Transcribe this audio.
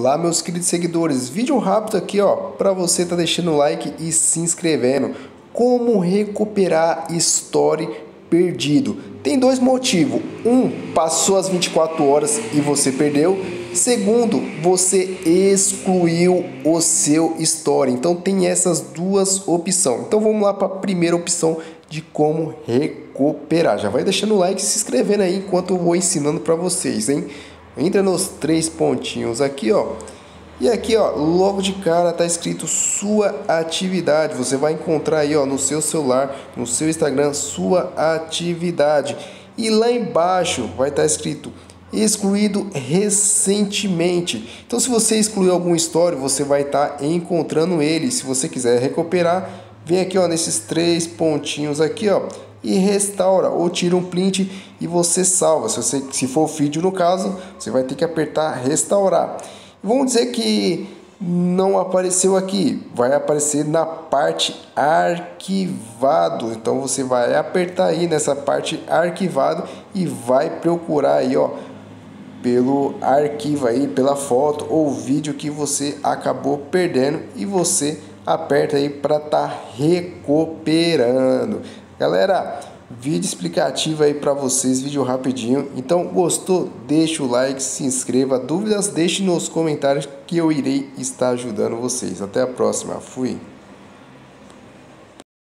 Olá meus queridos seguidores, vídeo rápido aqui ó, para você tá deixando o like e se inscrevendo. Como recuperar story perdido? Tem dois motivos. Um, passou as 24 horas e você perdeu. Segundo, você excluiu o seu story. Então tem essas duas opções. Então vamos lá para a primeira opção de como recuperar. Já vai deixando o like e se inscrevendo aí enquanto eu vou ensinando para vocês, hein? Entra nos três pontinhos aqui, ó. E aqui, ó, logo de cara tá escrito sua atividade. Você vai encontrar aí, ó, no seu celular, no seu Instagram, sua atividade. E lá embaixo vai estar tá escrito excluído recentemente. Então, se você excluiu algum story, você vai estar tá encontrando ele. Se você quiser recuperar, vem aqui, ó, nesses três pontinhos aqui, ó e restaura ou tira um print e você salva. Se, você, se for vídeo no caso, você vai ter que apertar restaurar. Vamos dizer que não apareceu aqui, vai aparecer na parte arquivado. Então você vai apertar aí nessa parte arquivado e vai procurar aí, ó, pelo arquivo aí, pela foto ou vídeo que você acabou perdendo e você aperta aí para estar tá recuperando. Galera, vídeo explicativo aí para vocês, vídeo rapidinho. Então, gostou? Deixa o like, se inscreva. Dúvidas, deixe nos comentários que eu irei estar ajudando vocês. Até a próxima. Fui.